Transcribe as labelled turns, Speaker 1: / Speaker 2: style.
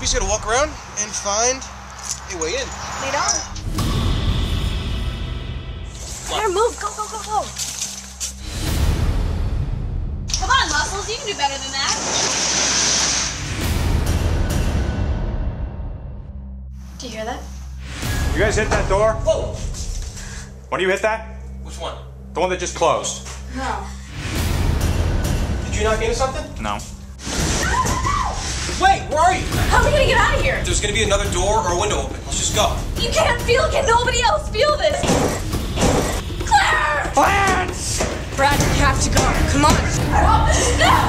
Speaker 1: We just gotta walk around and find a way in.
Speaker 2: Lead on. Claire, move. Go, go, go, go.
Speaker 3: Come on, Muscles, you can do better than that.
Speaker 2: Do you hear that?
Speaker 4: You guys hit that door?
Speaker 1: Whoa!
Speaker 4: When do you hit that?
Speaker 1: Which one?
Speaker 4: The one that just closed.
Speaker 2: No.
Speaker 1: Did you knock into something?
Speaker 4: No.
Speaker 2: How are we gonna get out of here?
Speaker 1: There's gonna be another door or a window open. Let's just go.
Speaker 2: You can't feel it. Can nobody else feel this? Claire!
Speaker 4: Lance!
Speaker 2: Brad, we have to go. Come on. No!